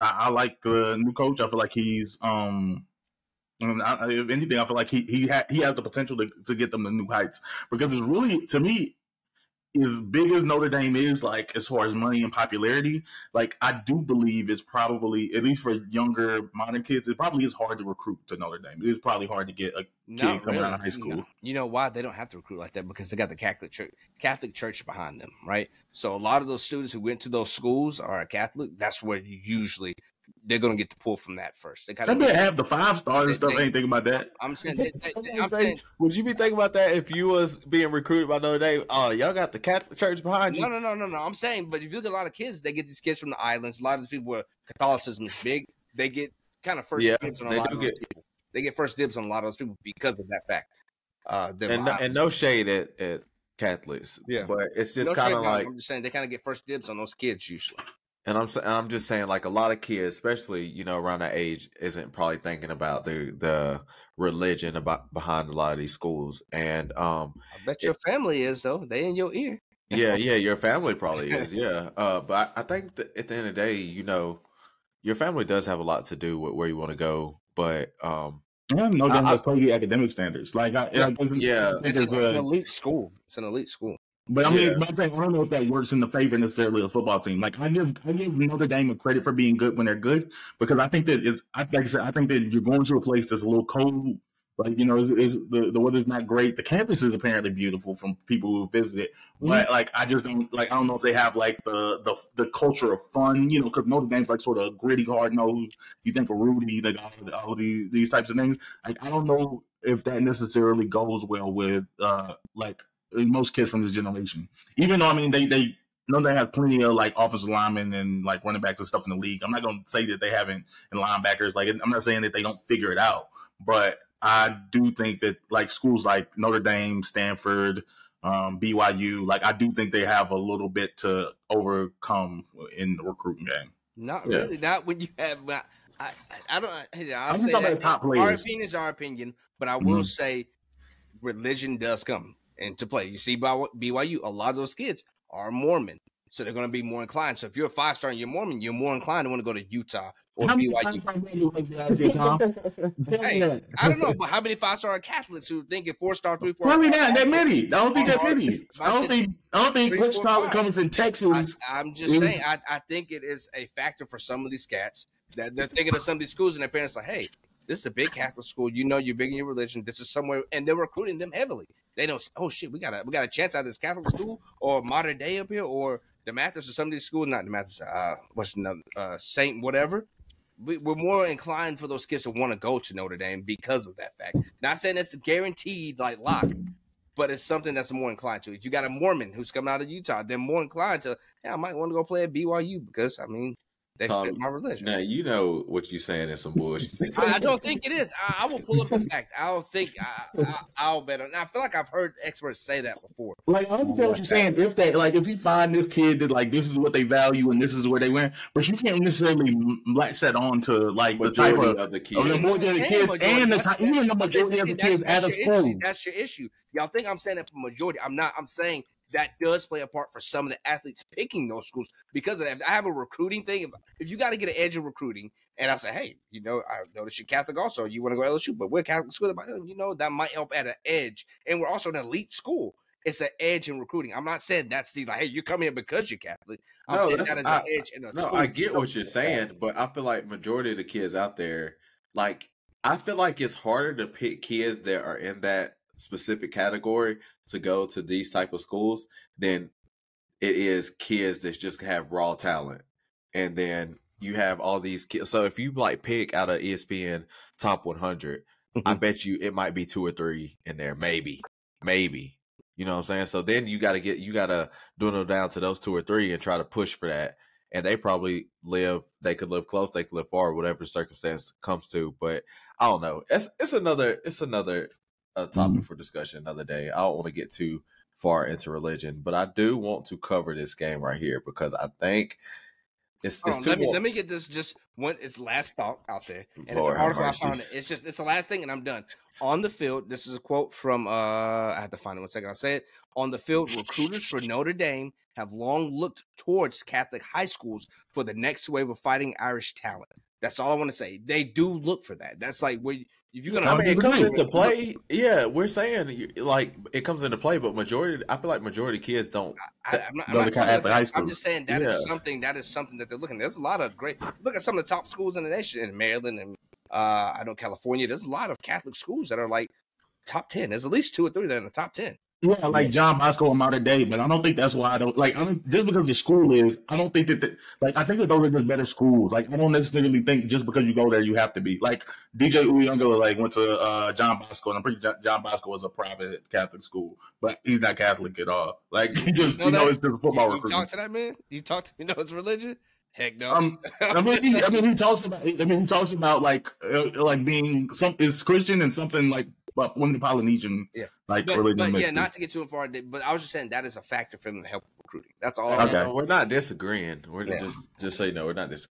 I, I like the new coach. I feel like he's um I, if anything, I feel like he he ha- he has the potential to, to get them to new heights because it's really to me as big as Notre Dame is, like as far as money and popularity, like I do believe it's probably at least for younger modern kids, it probably is hard to recruit to Notre Dame. It is probably hard to get a kid coming really. out of high school. No. You know why they don't have to recruit like that? Because they got the Catholic Church, Catholic Church behind them, right? So a lot of those students who went to those schools are Catholic. That's where you usually they're going to get the pull from that first. They I kind bet half the five stars and stuff they- ain't thinking about that. I'm saying, they, they, they- I'm I'm saying, saying, would you be thinking about that if you was being recruited by Notre Dame? Oh, y'all got the Catholic Church behind you. no, no, no, no, no. I'm saying, but if you look at a lot of kids, they get these kids from the islands. A lot of these people where Catholicism is big, they get kind of first Yeah, dibs on a they lot do of those get- people. They get first dibs on a lot of those people because of that fact. Uh, and no, and no shade at, at Catholics. Yeah. but it's just No kind of like, I'm just saying they kind of get first dibs on those kids usually. And I'm sa- I'm just saying like a lot of kids, especially you know around that age, isn't probably thinking about the the religion about behind a lot of these schools. And um, I bet your family is though. They in your ear. yeah, yeah, your family probably is, yeah. Uh, but I, I think that at the end of the day, you know, your family does have a lot to do with where you want to go. But um, Yeah, Notre Dame I- has plenty of academic standards. Like, I, Yeah, I it's- yeah. I think It's, it's, it's an elite school. It's an elite school. But I mean, Yeah. but I don't know if that works in the favor necessarily of football team. Like I give I give Notre Dame a credit for being good when they're good because I think that is like I said I think that you're going to a place that's a little cold. Like you know, is, is the the weather's not great. The campus is apparently beautiful from people who visit it, but like I just don't like I don't know if they have like the the the culture of fun. You know, because Notre Dame's like sort of gritty, hard nosed. You think of Rudy, like all, all these these types of things. Like I don't know if that necessarily goes well with uh like most kids from this generation. Even though I mean they they know they have plenty of like offensive linemen and like running backs and stuff in the league. I'm not gonna say that they haven't and linebackers. Like I'm not saying that they don't figure it out, but I do think that like schools like Notre Dame, Stanford, um, BYU, like I do think they have a little bit to overcome in the recruiting game. Not Yeah. really. Not when you have. I, I, I don't. I- I'll I'm say just talking that. about top Our opinion is our opinion, but I will Mhm. say, religion does come into play. You see, by BYU, a lot of those kids are Mormon, so they're going to be more inclined. So if you're a five star and you're Mormon, you're more inclined to want to go to Utah or How many BYU. times you raised the idea, Tom? Hey, I don't know, but how many five star Catholics who think it four star, three, four? Probably five not that many. I don't think that's many. I don't think. I don't think Three, Rich four, coming from Texas. I'm just It saying, I, I think it is a factor for some of these cats that they're thinking of some of these schools, and their parents are like, hey, this is a big Catholic school. You know, you're big in your religion. This is somewhere, and they're recruiting them heavily. They know, oh shit, we got a we got a chance out of this Catholic school or modern day up here or the Mathis or some of these schools, not the Mathis, uh, what's another uh, Saint whatever. We, we're more inclined for those kids to want to go to Notre Dame because of that fact. Not saying it's guaranteed like lock, but it's something that's more inclined to. If you got a Mormon who's coming out of Utah, they're more inclined to, yeah, I might want to go play at BYU because I mean they Tom, fit um, my religion. now you know what you're saying is some bullshit. I, I don't think it is. I, I will pull up the fact. I don't think I, I, I'll bet on. I feel like I've heard experts say that before. Like I understand what you're saying. If they like, if you find this kid that like this is what they value and this is where they went, but you can't necessarily latch that on to like the type of, of the of kids. the majority of the kids majority, and the that's- type, even the that's- majority of the kids that's- at the school. issue. That's your issue. Y'all think I'm saying that for majority. I'm not. I'm saying that does play a part for some of the athletes picking those schools because of that. I have a recruiting thing. If, if you got to get an edge in recruiting, and I say, hey, you know, I notice you're Catholic also. You want to go LSU, but we're Catholic school. Oh, you know, that might help at an edge, and we're also an elite school. It's an edge in recruiting. I'm not saying that's the like, hey, you come here because you're Catholic. I'm No, saying that's- I- an edge in a No. I get what you're saying, but I feel like majority of the kids out there, like I feel like it's harder to pick kids that are in that specific category to go to these type of schools than it is kids that just have raw talent. And then you mm-hmm. have all these kids. So if you like pick out of ESPN top 100, I mm-hmm. bet you it might be two or three in there, maybe, maybe. You know what I'm saying? So then you got to get you got to dwindle down to those two or three and try to push for that. And they probably live. They could live close. They could live far. Whatever circumstance comes to. But I don't know. It's it's another it's another uh, topic for discussion another day. I don't want to get too far into religion, but I do want to cover this game right here because I think It's, it's on, too let me more- let me get this just one. It's last thought out there, and it's Lord an have article I mercy. found. It's just it's the last thing, and I'm done. On the field, this is a quote from. uh I had to find it one second. I'll say it. On the field, recruiters for Notre Dame have long looked towards Catholic high schools for the next wave of fighting Irish talent. That's all I want to say. They do look for that. That's like where you- if you're gonna. I mean, it comes into play. Yeah, we're saying like it comes into play, but majority, I feel like majority kids don't. I, I'm not, I'm, not they can't talking have the high I'm just saying that is Yeah. something that is something that they're looking. There's a lot of great. Look at some of the top schools in the nation in Maryland and uh, I know California. There's a lot of Catholic schools that are like top ten. There's at least two or three that are in the top ten. Yeah, like John Bosco and Mater Dei, but I don't think that's why I don't like. I don't just because the school is. I don't think that the, like I think that those are just better schools. Like I don't necessarily think just because you go there you have to be like DJ Uyunga like went to uh, John Bosco and I'm pretty John, John Bosco was a private Catholic school, but he's not Catholic at all. Like he just You know you know it's just a football you, you recruit. talk to that man? You talk to me? Know his religion? Heck no. Um, I mean, he, I mean, he talks about. I mean, he talks about like, uh, like being some is Christian and something like, but one of the Polynesian, Yeah. like but, religion. but yeah, not to get too far. But I was just saying that is a factor for them to help recruiting. That's all. I'm Okay. no, we're not disagreeing. We're Yeah. just just so you know, we're not dis-